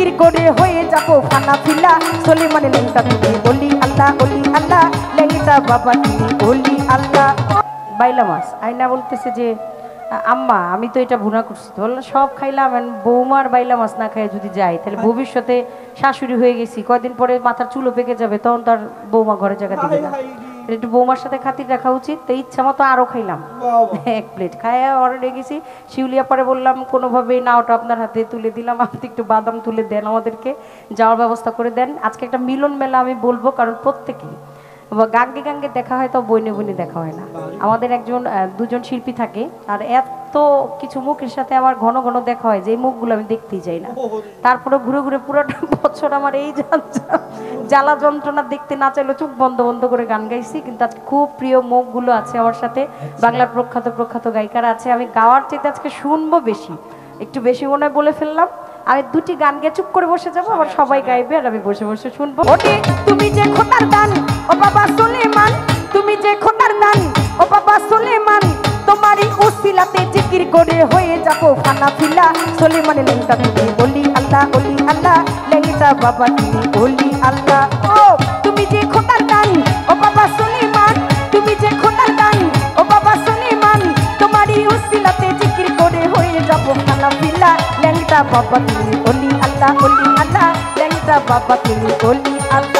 জিকির করে হয়ে যাব ফানা ফিলা। সলিমান লেংটা তুমি বলি আল্লাহ বলি আল্লাহ। লেংটা বাবা তুমি বলি আল্লাহ। বাইলা মাছ আইনা বলতেছে যে আম্মা আমি তো এটা ভুনা করছি। তো বললাম সব খাইলাম বৌমার বাইলা মাছ না খাই যদি যাই তাহলে ভবিষ্যতে শাশুড়ি হয়ে গেছি কয়দিন পরে মাথার চুলো পেকে যাবে তখন তার বৌমা ঘরে জায়গা দিবে না। একটু বৌমার সাথে খাতির রাখা উচিত তো ইচ্ছা মতো আরও খাইলাম। এক প্লেট খায় অর্ডার গেছি শিউলিয়া পরে বললাম কোনোভাবেই না ওটা আপনার হাতে তুলে দিলাম আপনি একটু বাদাম তুলে দেন আমাদেরকে যাওয়ার ব্যবস্থা করে দেন। আজকে একটা মিলন মেলা আমি বলব কারণ প্রত্যেকেই গাঙ্গে গাঙ্গে দেখা হয় তো বইনে বইনে দেখা হয় না। আমাদের একজন দুজন শিল্পী থাকে আর এত কিছু মুখের সাথে আমার ঘন ঘন দেখা হয় যে এই মুখগুলো আমি দেখতেই যাই না। তারপরে ঘুরে ঘুরে পুরোটা বছর আমার এই জ্বালা যন্ত্রণা দেখতে না চাইলে চোখ বন্ধ বন্ধ করে গান গাইছি কিন্তু আজকে খুব প্রিয় মুখগুলো আছে আমার সাথে। বাংলার প্রখ্যাত প্রখ্যাত গায়িকারা আছে। আমি গাওয়ার চাইতে আজকে শুনব বেশি। একটু বেশি মনে হয় বলে ফেললাম। আমি দুটি গান গিয়ে চুপ করে বসে যাব আবার সবাই গাইবে আর আমি বসে বসে শুনব। ওটি তুমি যে খোটার দান ও বাবা করে হয়ে যাব ফানা ফিলা। সুলেমান লেংটা তুমি বলি আল্লাহ বলি আল্লাহ। লেংটা বাবা, তুমি বলি আল্লাহ। ও, তুমি যে খোটার দান ও বাবা সুলেমান। তুমি যে খোটার দান ও বাবা সুলেমান। তোমারই উসিলাতে জিকির করে হয়ে যাব ফানা ফিলা। লেংটা বাবা, তুমি বলি আল্লাহ বলি আল্লাহ। লেংটা বাবা, তুমি বলি আল্লাহ।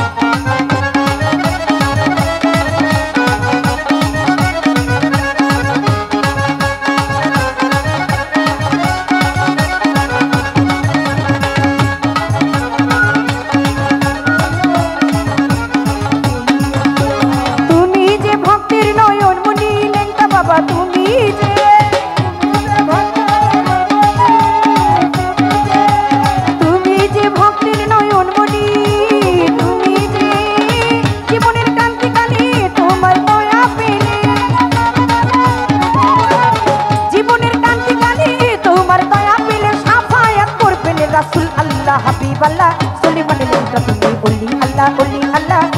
আল্লাহ বলি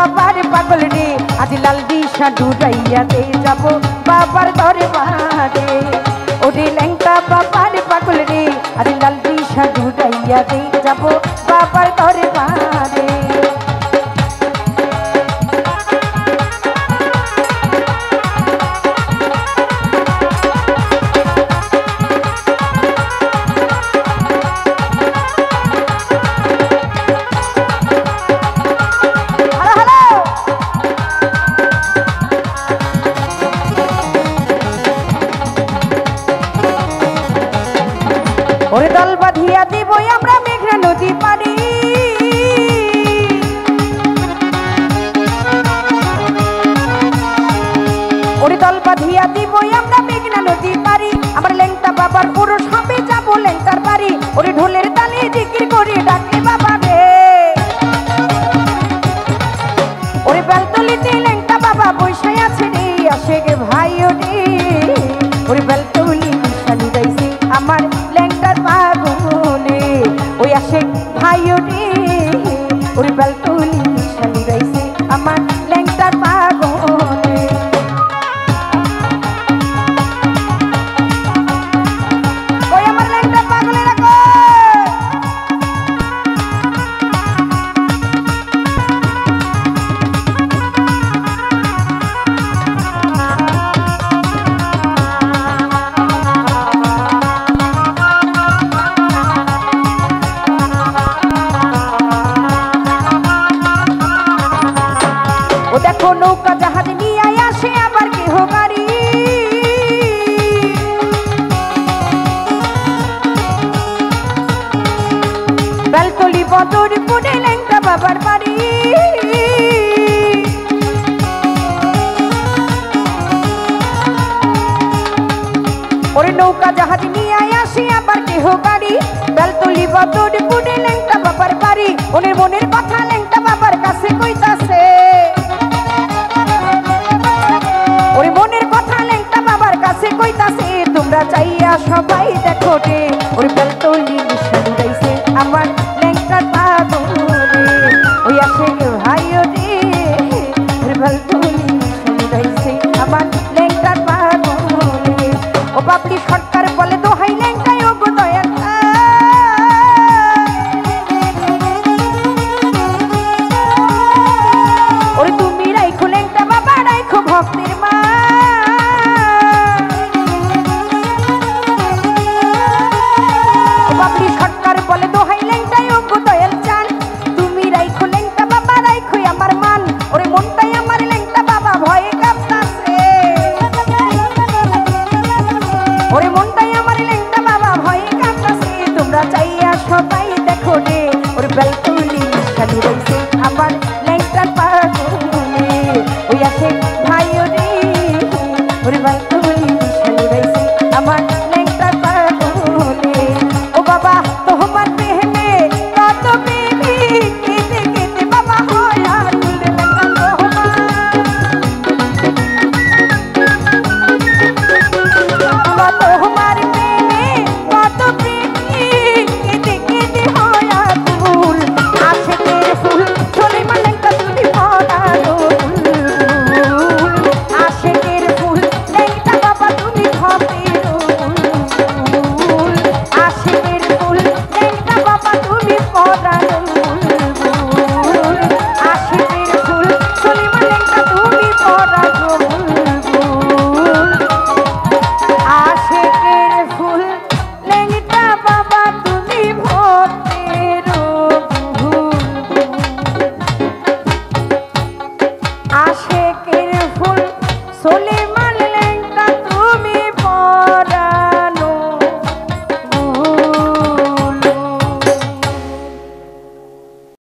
বাবার পাগল রে, আজ লাল দিশা ডুরাইয়াতে যাব বাবার দরবারে ওরে লেংটা বাবার পাগল রে, আজ লাল দিশা ডুরাইয়াতে যাব ওরে দল বাঁধিয়া দিবই আমরা মেঘনা নদী পারি ওরে দল বাঁধিয়া দিবই আমরা মেঘনা নদী পারি আমার লেংটা বাবার পুরুষ হবে, যাব লেংটার বাড়ি। ওরে ঢোলের তালে জিকির করে ডাকে বাবা রে। ওরে বেলতলিতে লেংটা বাবা বসে আছে রে, আসে গে ভাই রে। ওরে বেলতলি কতর পুরে ল্যাংটা বাবার বাড়ি। ওরে নৌকা জাহাজ নিয়ে আসি, আবার কেহ বাড়ি বেল তুলি বদর পুরে ল্যাংটা বাবার বাড়ি। ওনের মনের কথা ল্যাংটা বাবার কাছে কইতাছে। ওরে মনের কথা ল্যাংটা বাবার কাছে কইতাছে, তোমরা চাইয়া সবাই দেখো রে। ওরে বেল তুলি भाई देखोगे और बिल्कुल